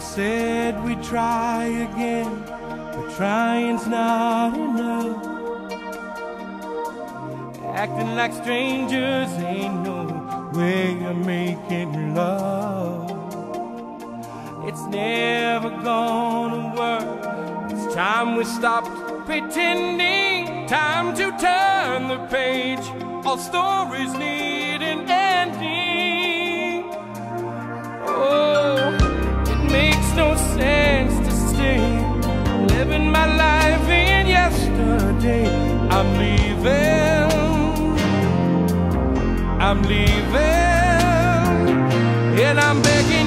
said we'd try again, but trying's not enough. Acting like strangers ain't no way of making love. It's never gonna work. It's time we stopped pretending. Time to turn the page. All stories need an ending. I'm leaving. I'm leaving, and I'm begging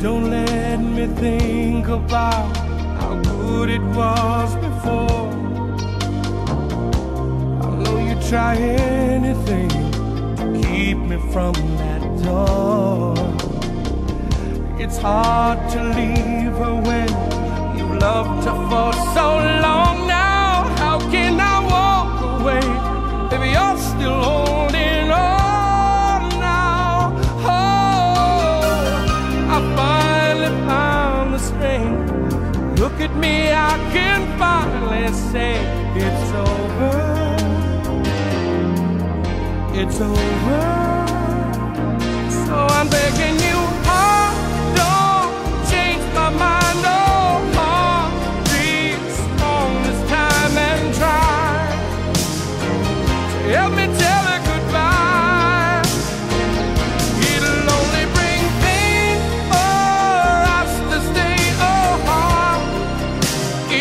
Don't let me think about how good it was before. I know you try anything to keep me from that door. It's hard to leave her when you loved her for so long at me, I can finally say it's over. It's over. So I'm begging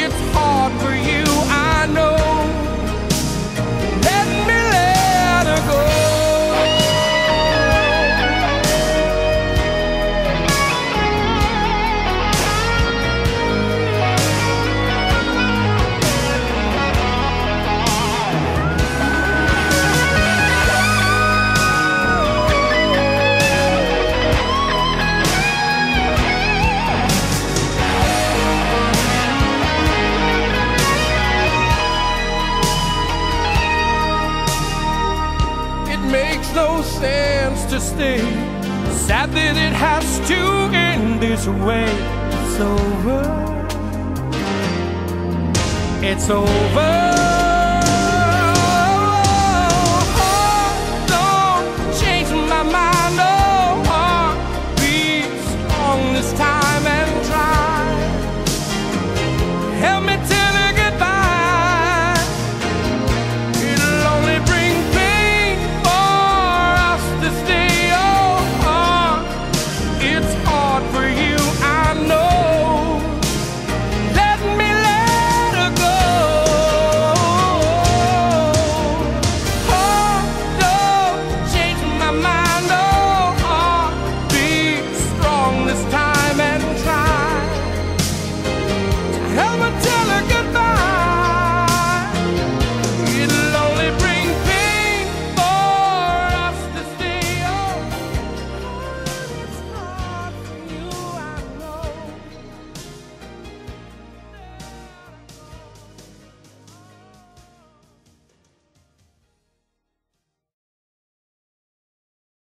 it's hard for you, makes no sense to stay. Sad that it has to end this way. It's over. It's over.